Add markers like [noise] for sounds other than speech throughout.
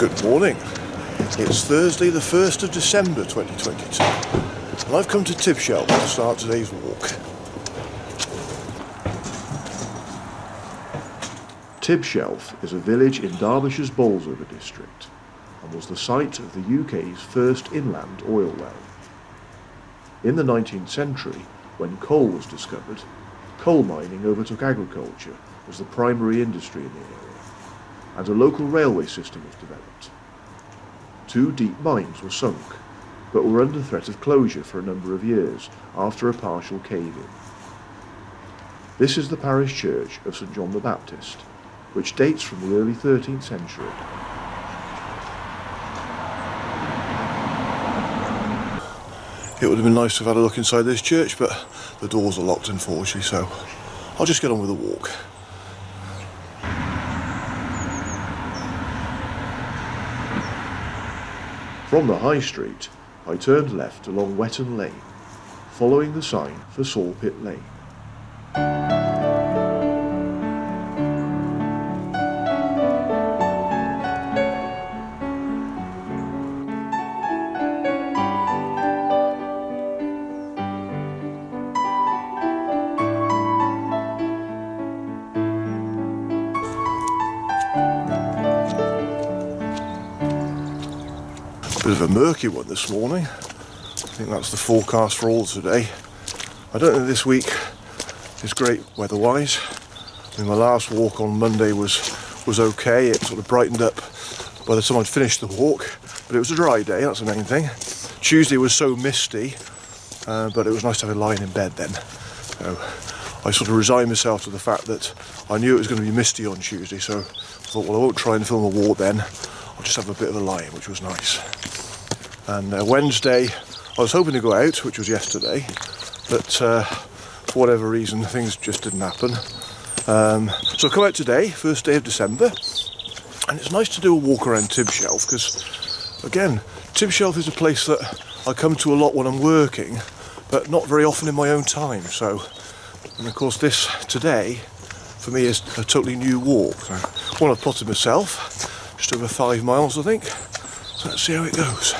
Good morning. It's Thursday, the 1st of December 2022, and I've come to Tibshelf to start today's walk. Tibshelf is a village in Derbyshire's Bolsover district and was the site of the UK's first inland oil well. In the 19th century, when coal was discovered, coal mining overtook agriculture as the primary industry in the area, and a local railway system was developed. Two deep mines were sunk, but were under threat of closure for a number of years after a partial cave-in. This is the parish church of St John the Baptist, which dates from the early 13th century. It would have been nice to have had a look inside this church, but the doors are locked unfortunately, so I'll just get on with the walk. From the High Street, I turned left along Wetton Lane, following the sign for Sawpit Lane. Of a murky one this morning. I think that's the forecast for all today. I don't think this week is great weather-wise. I mean, my last walk on Monday was was okay. It sort of brightened up by the time I'd finished the walk, but it was a dry day. That's the main thing. Tuesday was so misty, uh, but it was nice to have a lying in bed then. So I sort of resigned myself to the fact that I knew it was going to be misty on Tuesday, so I thought, well, I won't try and film a walk then. I'll just have a bit of a lie, which was nice. And uh, Wednesday, I was hoping to go out, which was yesterday, but uh, for whatever reason, things just didn't happen. Um, so I come out today, first day of December, and it's nice to do a walk around Tibshelf because, again, Tibshelf is a place that I come to a lot when I'm working, but not very often in my own time. So, and of course, this today for me is a totally new walk. So, one I've plotted myself just over five miles I think so let's see how it goes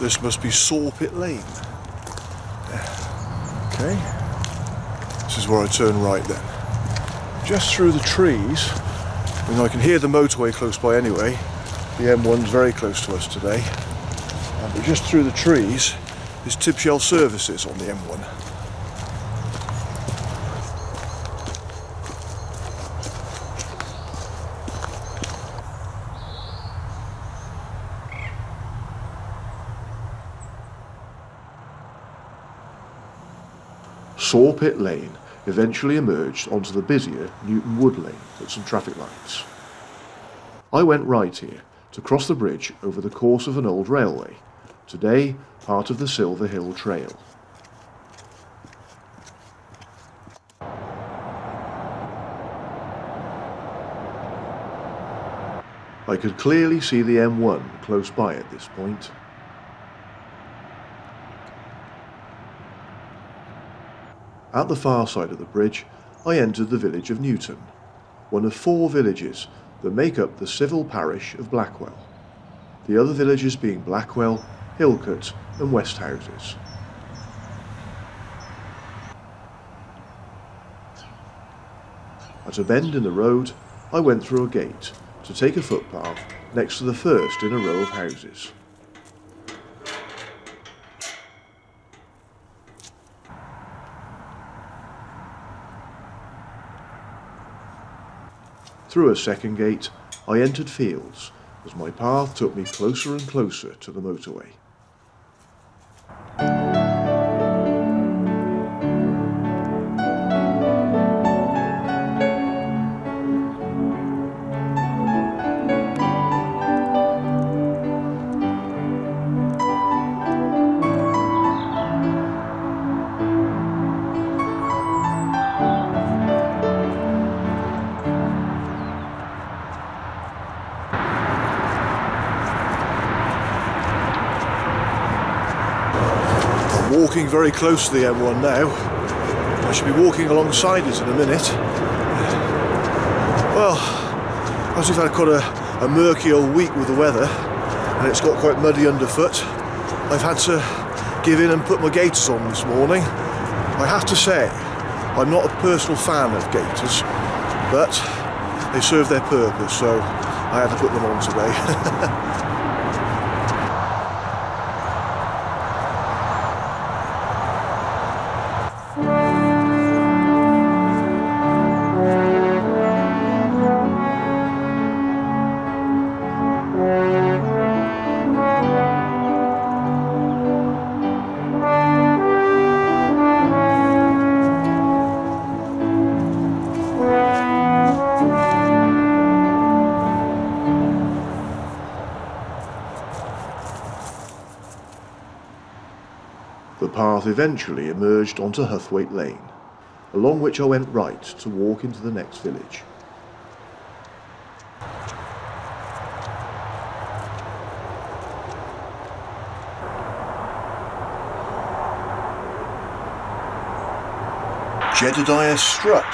this must be Sawpit Lane. Okay. This is where I turn right then. Just through the trees. And I can hear the motorway close by anyway. The M1's very close to us today. Uh, but just through the trees is Tibshelf Services on the M1. Sawpit Lane eventually emerged onto the busier Newton Wood Lane at some traffic lights. I went right here to cross the bridge over the course of an old railway, today part of the Silverhill Trail. I could clearly see the M1 close by at this point. At the far side of the bridge, I entered the village of Newton, one of four villages that make up the civil parish of Blackwell, the other villages being Blackwell, Hilcote and Westhouses. At a bend in the road, I went through a gate to take a footpath next to the first in a row of houses. Through a second gate, I entered fields as my path took me closer and closer to the motorway. Very close to the M1 now. I should be walking alongside it in a minute. Well, as we've had quite a, a murky old week with the weather, and it's got quite muddy underfoot, I've had to give in and put my gaiters on this morning. I have to say, I'm not a personal fan of gaiters, but they serve their purpose, so I had to put them on today. [laughs] path eventually emerged onto Huthwaite Lane, along which I went right to walk into the next village. Jedediah Strutt,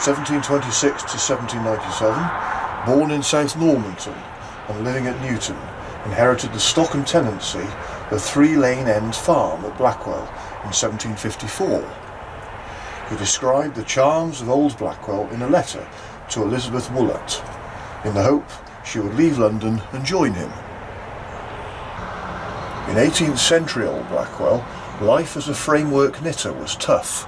1726 to 1797, born in South Normanton and living at Newton, inherited the stock and tenancy the Three Lane End farm at Blackwell in 1754. He described the charms of Old Blackwell in a letter to Elizabeth Woollat, in the hope she would leave London and join him. In 18th century Old Blackwell, life as a framework knitter was tough.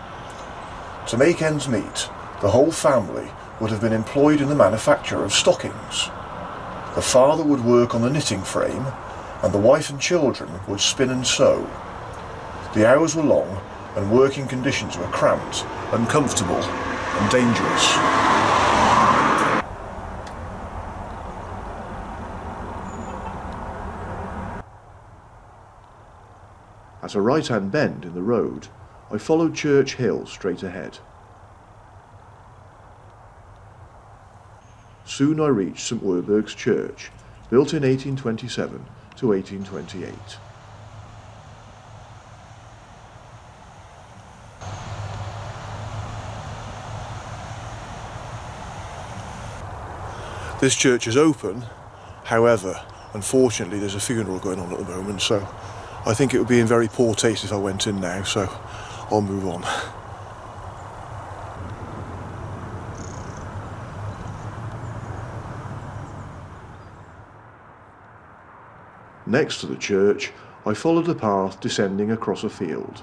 To make ends meet, the whole family would have been employed in the manufacture of stockings. The father would work on the knitting frame and the wife and children would spin and sew. The hours were long and working conditions were cramped, uncomfortable and dangerous. At a right-hand bend in the road, I followed Church Hill straight ahead. Soon I reached St Werburgh's Church, built in 1827 to 1828. This church is open, however, unfortunately there's a funeral going on at the moment, so I think it would be in very poor taste if I went in now, so I'll move on. Next to the church, I followed a path descending across a field.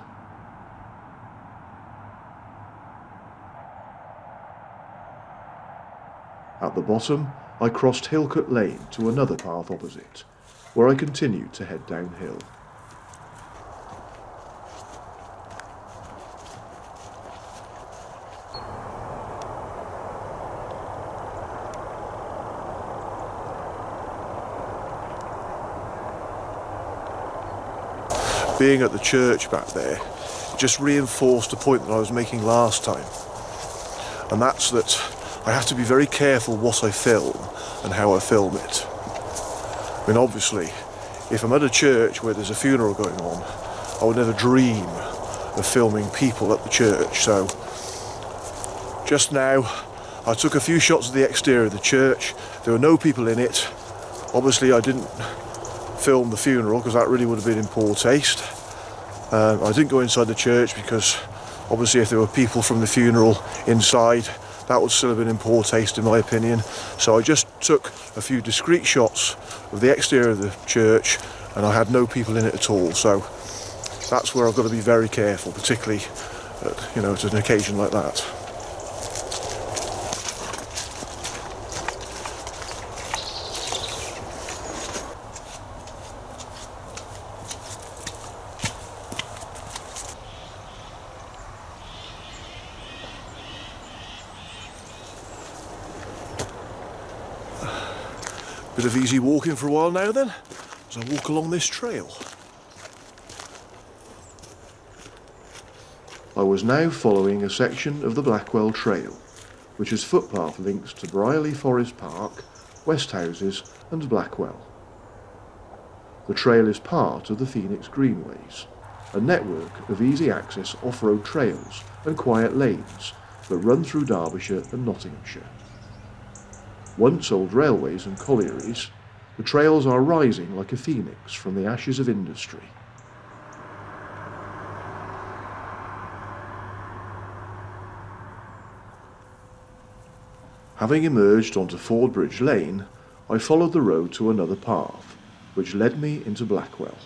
At the bottom, I crossed Hilcote Lane to another path opposite, where I continued to head downhill. Being at the church back there just reinforced a point that I was making last time. And that's that I have to be very careful what I film and how I film it. I mean, obviously, if I'm at a church where there's a funeral going on, I would never dream of filming people at the church. So, just now, I took a few shots of the exterior of the church. There were no people in it. Obviously, I didn't film the funeral because that really would have been in poor taste. Um, I didn't go inside the church because obviously if there were people from the funeral inside that would still have been in poor taste in my opinion. So I just took a few discreet shots of the exterior of the church and I had no people in it at all. So that's where I've got to be very careful, particularly at, you know, at an occasion like that. Bit of easy walking for a while now then, as I walk along this trail. I was now following a section of the Blackwell Trail, which has footpath links to Brierley Forest Park, Westhouses and Blackwell. The trail is part of the Phoenix Greenways. a network of easy access off-road trails and quiet lanes that run through Derbyshire and Nottinghamshire. Once old railways and collieries, the trails are rising like a phoenix from the ashes of industry. Having emerged onto Fordbridge Lane, I followed the road to another path, which led me into Blackwell.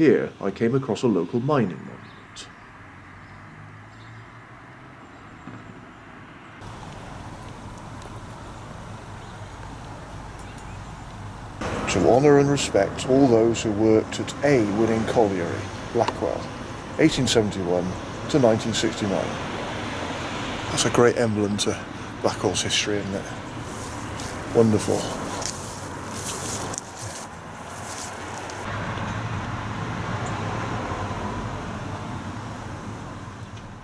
Here I came across a local mining monument. To honour and respect all those who worked at A Winning Colliery, Blackwell, 1871 to 1969. That's a great emblem to Blackwell's history, isn't it? Wonderful.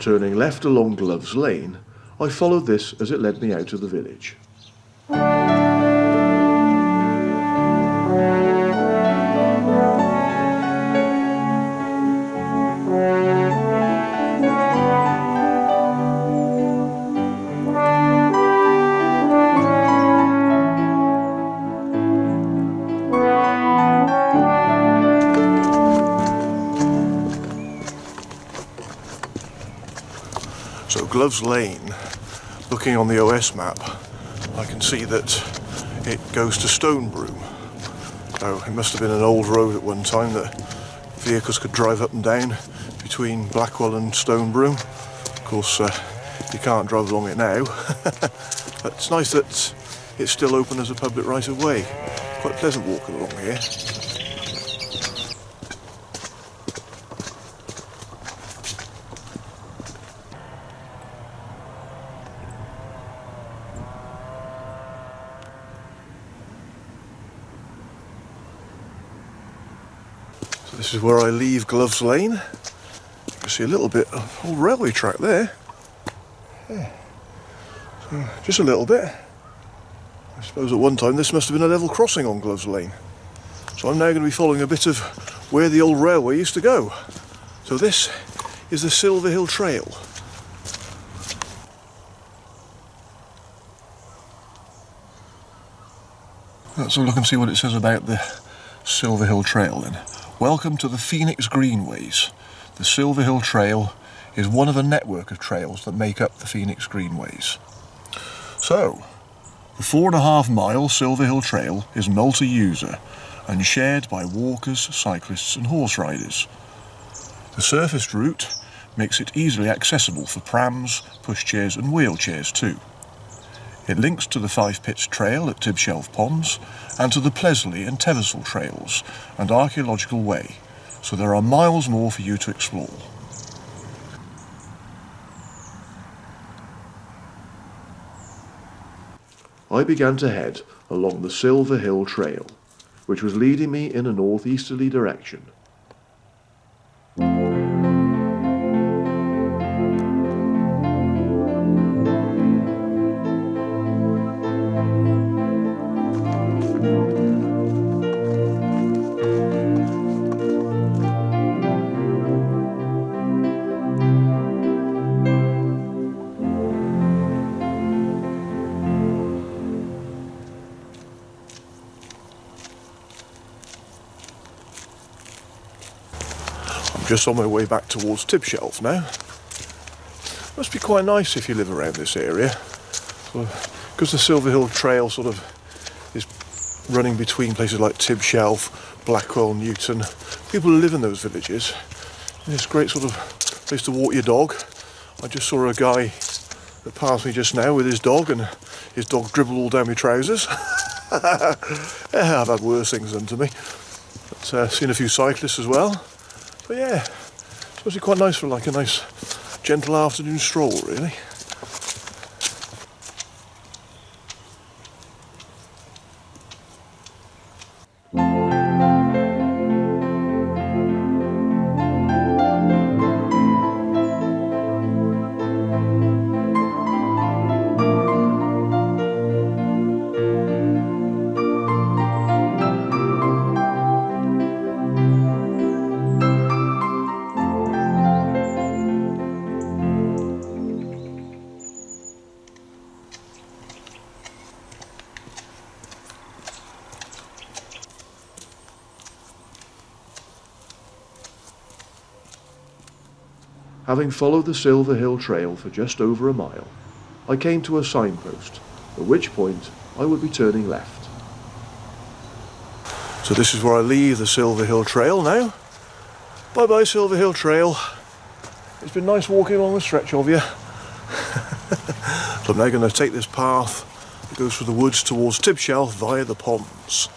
Turning left along Gloves Lane, I followed this as it led me out of the village. So Gloves Lane, looking on the OS map, I can see that it goes to Stonebroom. So it must have been an old road at one time that vehicles could drive up and down between Blackwell and Stonebroom. Of course, uh, you can't drive along it now, [laughs] but it's nice that it's still open as a public right of way. Quite pleasant walking along here. This is where I leave Gloves Lane. You can see a little bit of old railway track there. Yeah. So just a little bit. I suppose at one time this must have been a level crossing on Gloves Lane. So I'm now going to be following a bit of where the old railway used to go. So this is the Silverhill Trail. Let's have a look and see what it says about the Silverhill Trail then. Welcome to the Phoenix Greenways. The Silverhill Trail is one of a network of trails that make up the Phoenix Greenways. So, the four and a half mile Silverhill Trail is multi-user and shared by walkers, cyclists and horse riders. The surfaced route makes it easily accessible for prams, pushchairs and wheelchairs too. It links to the Five Pits Trail at Tibshelf Ponds and to the Pleasley and Teversal Trails and Archaeological Way, so there are miles more for you to explore. I began to head along the Silverhill Trail, which was leading me in a northeasterly direction. Just on my way back towards Tibshelf now. Must be quite nice if you live around this area. Because the Silverhill Trail sort of is running between places like Tibshelf, Blackwell, Newton. People live in those villages. And it's a great sort of place to walk your dog. I just saw a guy that passed me just now with his dog and his dog dribbled all down my trousers. [laughs] I've had worse things done to me. But uh, seen a few cyclists as well. But yeah, it's actually quite nice for like a nice gentle afternoon stroll really. Having followed the Silverhill Trail for just over a mile, I came to a signpost, at which point I would be turning left. So this is where I leave the Silverhill Trail now. Bye bye Silverhill Trail. It's been nice walking along the stretch of you. [laughs] so I'm now going to take this path that goes through the woods towards Tibshelf via the ponds.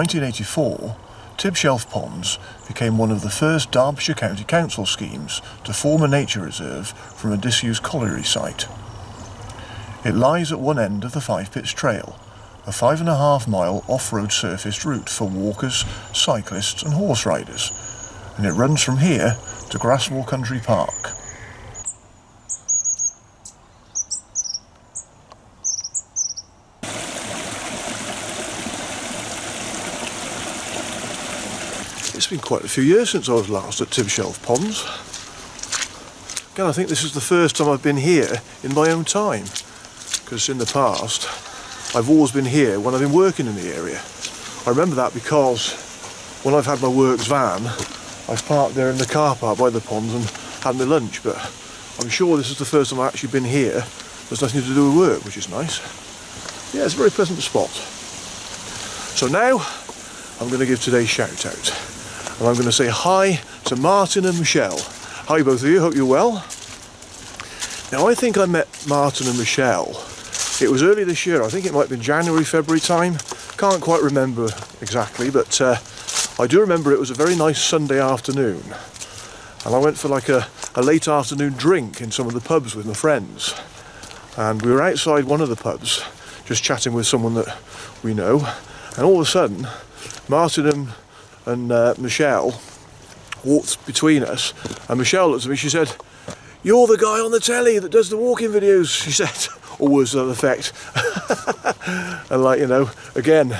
1984, Tibshelf Ponds became one of the first Derbyshire County Council schemes to form a nature reserve from a disused colliery site. It lies at one end of the Five Pits Trail, a five and a half mile off-road surfaced route for walkers, cyclists and horse riders, and it runs from here to Grassmoor Country Park. Been quite a few years since I was last at Tibshelf Ponds. Again, I think this is the first time I've been here in my own time, because in the past I've always been here when I've been working in the area. I remember that because when I've had my works van, I've parked there in the car park by the ponds and had my lunch, but I'm sure this is the first time I've actually been here. There's nothing to do with work, which is nice. Yeah, it's a very pleasant spot. So now I'm going to give today's shout out and I'm going to say hi to Martin and Michelle. Hi both of you, hope you're well. Now I think I met Martin and Michelle, it was early this year, I think it might have been January, February time, can't quite remember exactly, but uh, I do remember it was a very nice Sunday afternoon. And I went for like a, a late afternoon drink in some of the pubs with my friends. And we were outside one of the pubs just chatting with someone that we know. And all of a sudden Martin and and uh, Michelle walked between us and Michelle looked at me she said you're the guy on the telly that does the walking videos she [laughs] said. Or words to that effect. [laughs] And like you know again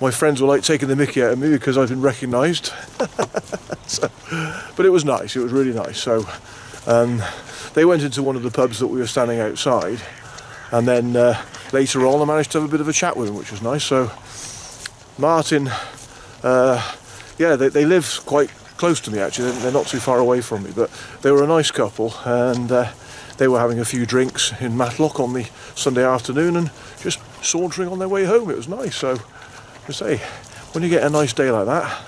my friends were like taking the mickey out of me because I've been recognised [laughs] so, but it was nice it was really nice. So um, they went into one of the pubs that we were standing outside and then uh, later on I managed to have a bit of a chat with them which was nice. So Martin uh, yeah, they, they live quite close to me actually. They're not too far away from me, but they were a nice couple and uh, they were having a few drinks in Matlock on the Sunday afternoon and just sauntering on their way home. It was nice. So, I say, when you get a nice day like that,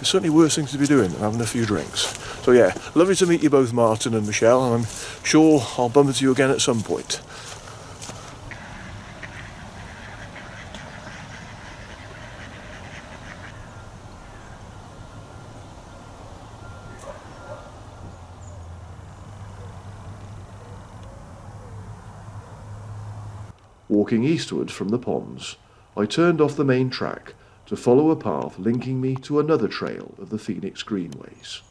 it's certainly worse things to be doing than having a few drinks. So yeah, lovely to meet you both, Martin and Michelle, and I'm sure I'll bump into you again at some point. Walking eastwards from the ponds, I turned off the main track to follow a path linking me to another trail of the Phoenix Greenways.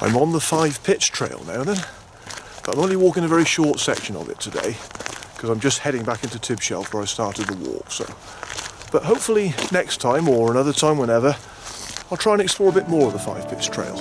I'm on the Five Pits Trail now then, but I'm only walking a very short section of it today because I'm just heading back into Tibshelf where I started the walk. So, But hopefully next time or another time whenever I'll try and explore a bit more of the Five Pits Trail.